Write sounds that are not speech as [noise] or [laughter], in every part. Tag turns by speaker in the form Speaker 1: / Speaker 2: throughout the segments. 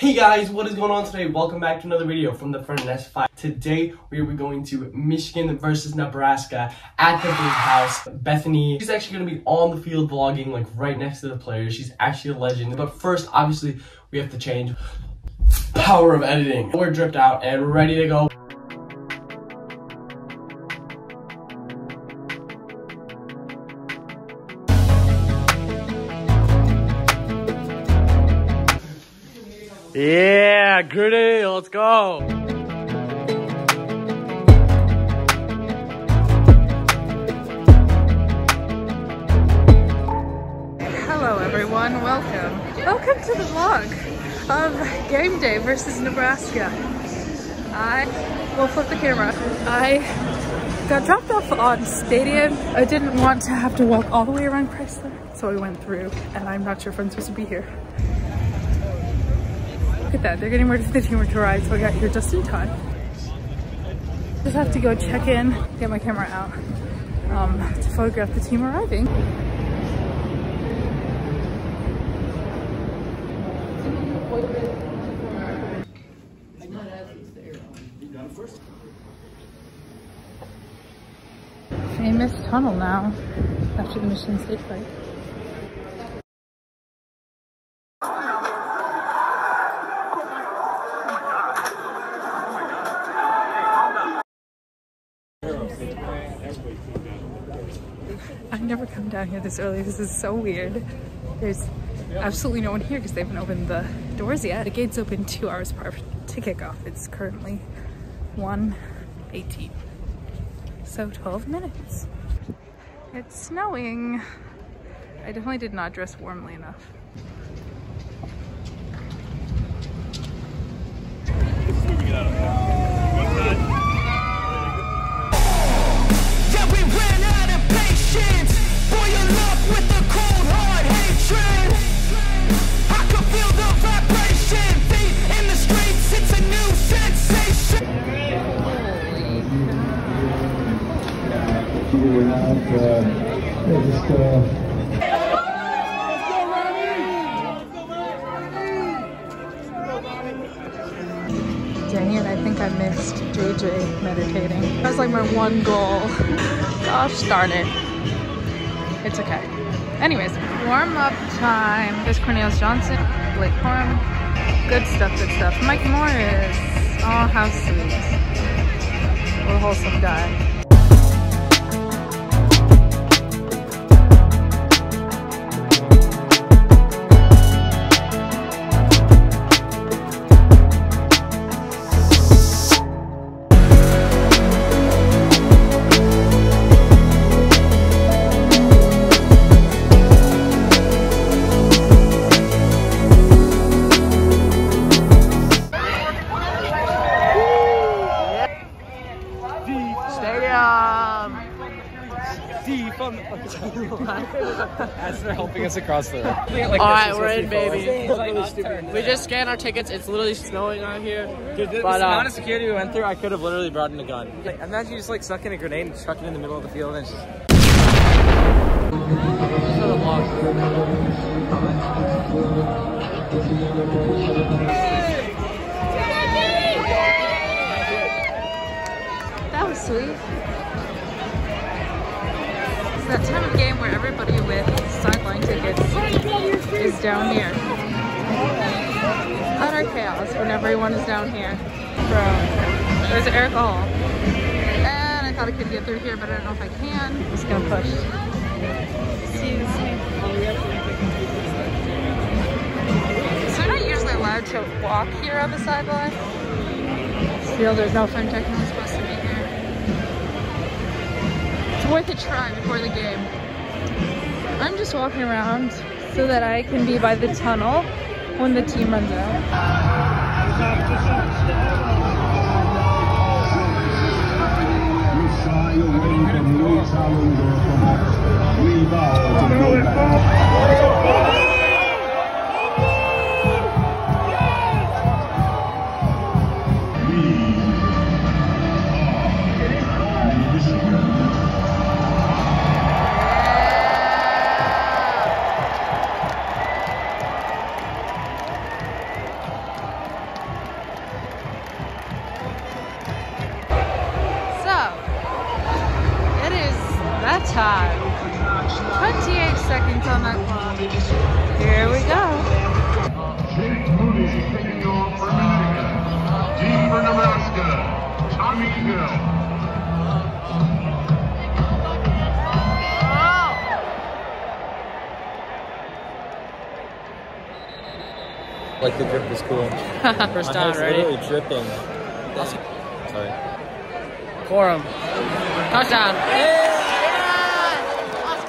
Speaker 1: Hey guys, what is going on today? Welcome back to another video from the Furness 5. Today, we are going to Michigan versus Nebraska at the Big House. Bethany, she's actually going to be on the field vlogging, like right next to the players. She's actually a legend. But first, obviously, we have to change. Power of editing. We're dripped out and ready to go.
Speaker 2: Yeah, Gritty, let's go.
Speaker 3: Hello everyone, welcome. Welcome to the vlog of game day versus Nebraska. I will flip the camera. I got dropped off on stadium. I didn't want to have to walk all the way around Crisler, so I went through and I'm not sure if I'm supposed to be here. Look at that, they're getting ready for the team to ride, so I got here just in time. Just have to go check in, get my camera out um, to photograph the team arriving. Famous tunnel now after the State fight. Never come down here this early. This is so weird. There's absolutely no one here because they haven't opened the doors yet. The gates open two hours prior to kickoff. It's currently 1.18. So 12 minutes. It's snowing. I definitely did not dress warmly enough.
Speaker 4: Yeah, we ran out of patience.
Speaker 3: Dang it, I think I missed JJ meditating. That was like my one goal. Gosh darn it. It's okay. Anyways, warm up time. There's Cornelius Johnson, Blake Corum. Good stuff, good stuff. Mike Morris. Oh, how sweet. What a wholesome guy.
Speaker 2: Us across the road.
Speaker 5: All right, we're in, baby. We just scanned our tickets. It's literally snowing out here.
Speaker 2: Dude, the,
Speaker 5: But,
Speaker 2: the
Speaker 5: uh,
Speaker 2: amount of security we went through, I could have literally brought in a gun. Like, imagine you just like sucking a grenade and chucking it in the middle of the field and it's just.
Speaker 3: That was sweet. That time of game where everybody with sideline tickets is down here. Utter chaos when everyone is down here. Bro, there's Erick All. And I thought I could get through here, but I don't know if I can. I'm just gonna push. So we're not usually allowed to walk here on the sideline. Still, there's no fun technical supposed worth a try before the game. I'm just walking around so that I can be by the tunnel when the team runs out. Time. 28 seconds on that clock. Here we go.
Speaker 6: Jake Moody taking off for Michigan. Dean for Nebraska. Tommy Hill.
Speaker 2: Like the drip is cool. [laughs]
Speaker 5: First
Speaker 2: My
Speaker 5: down, ready?
Speaker 2: literally dripping. Sorry.
Speaker 5: Corum. Touchdown. Let's go!
Speaker 6: Michigan touchdown.
Speaker 5: Okay,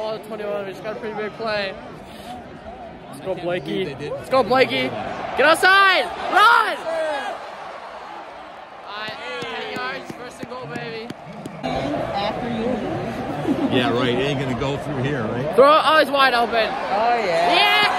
Speaker 5: ball at 21. We just got a pretty big play. Let's go, Blakey. Let's go, Blakey. Get outside! Run! Alright, 10 yards, first and goal, baby.
Speaker 7: Yeah, right. It ain't gonna go through here, right?
Speaker 5: Throw it. Oh, it's wide open. Oh, yeah. Yeah!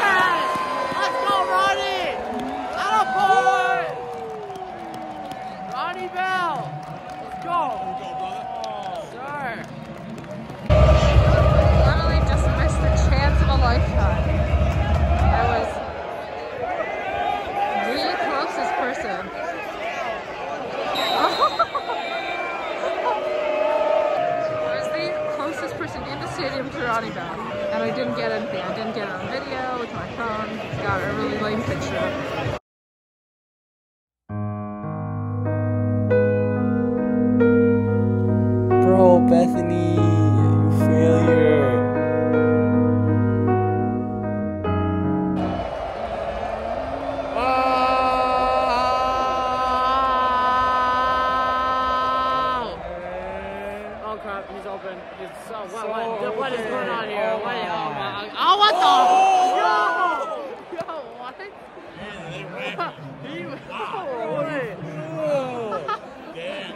Speaker 5: Oh, wait.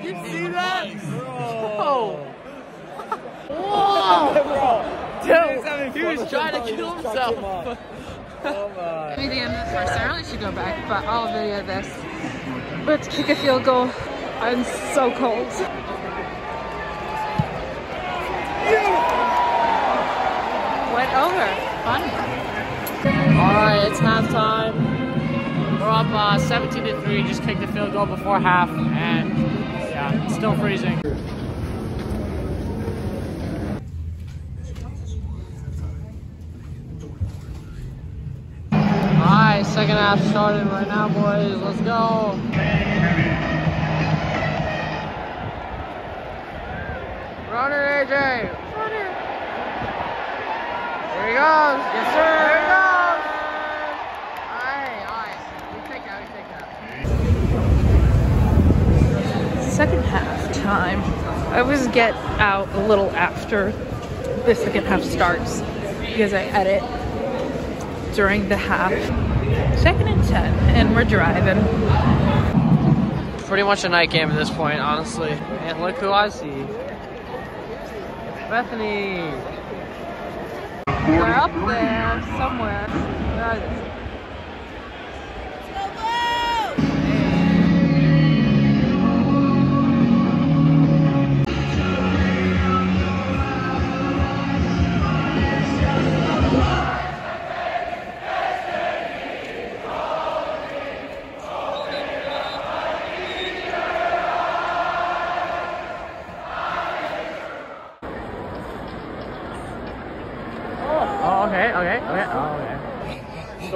Speaker 5: you see that? Whoa! Whoa! Dude, he was trying to kill himself.
Speaker 3: Maybe the end of the first. I really should go back, but I'll video this. Let's kick a field goal. I'm so cold. Went over. Fun.
Speaker 5: Alright, it's halftime. We're up uh, 17 to 3, just kicked the field goal before half, and yeah, it's still freezing. Alright, second half started right now, boys. Let's go. Run it, AJ. Run it. There he goes. Yes, sir.
Speaker 3: I always get out a little after the second half starts because I edit during the half. Second and 10, and we're driving.
Speaker 5: Pretty much a night game at this point, honestly. And look who I see. Bethany.
Speaker 3: They're up there somewhere.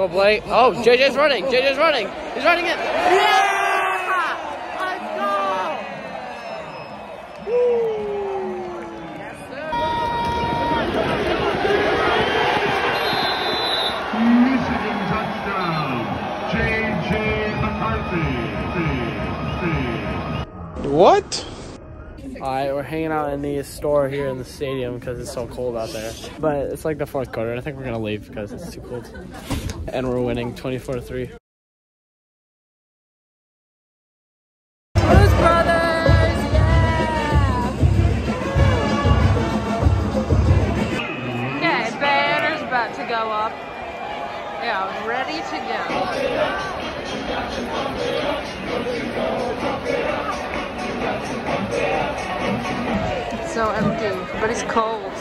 Speaker 5: Go, Blake. Oh, JJ's running. JJ's running. He's running it. Yeah! Let's go! Woo! Yes, sir.
Speaker 6: Michigan touchdown. J.J. McCarthy.
Speaker 7: What?
Speaker 5: Alright, we're hanging out in the store here in the stadium because it's so cold out there. But it's like the fourth quarter, and I think we're gonna leave because it's too cold. And we're winning 24
Speaker 3: so empty, but it's cold.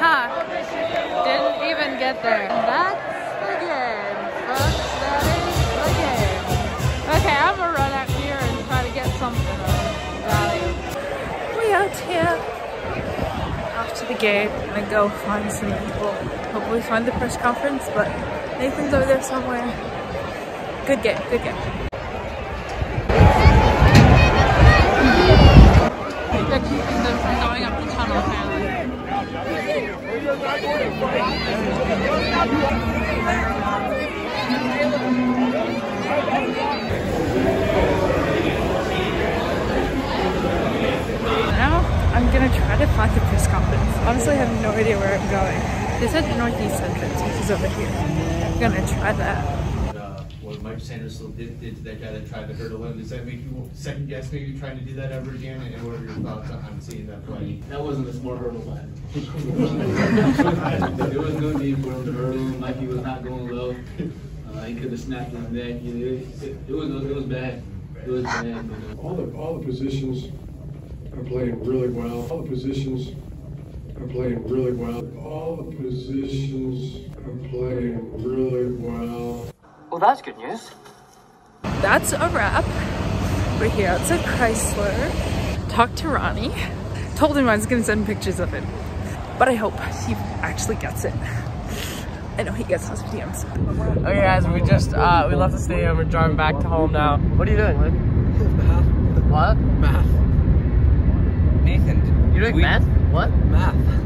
Speaker 3: Huh. Didn't even get there. That's out here. To the gate and go find some people. Hopefully find the press conference, but Nathan's over there somewhere. Good game, good game. They're keeping them from going up the tunnel apparently. Now I'm gonna try to find the press conference. Honestly, I have no idea where I'm going. They said northeast entrance, which is over here. I'm gonna try that.
Speaker 8: uh, what Mike Sanders did, did to that guy that tried to hurdle him. Does that make you second guess maybe trying to do that ever again? And what are your thoughts on, on seeing that play?
Speaker 9: That wasn't a smart hurdle by him. [laughs] [laughs] There was no need for him to hurdle. Mikey was not going low. Uh, he could have snapped his neck. It, it, it was it was bad. It was bad.
Speaker 6: All the, all the positions are playing really well. All the positions are playing really well. All the positions are playing really well.
Speaker 5: Well, that's good news.
Speaker 3: That's a wrap. We're here outside Crisler. Talked to Ronnie. Told him I was gonna send pictures of it. But I hope he actually gets it. I know he gets those DMs.
Speaker 1: Okay, guys, we just uh, we left the stadium. We're driving back to home now. What are you doing? What? Math.
Speaker 2: Nathan,
Speaker 1: You doing
Speaker 2: we-
Speaker 1: math? What?
Speaker 2: math.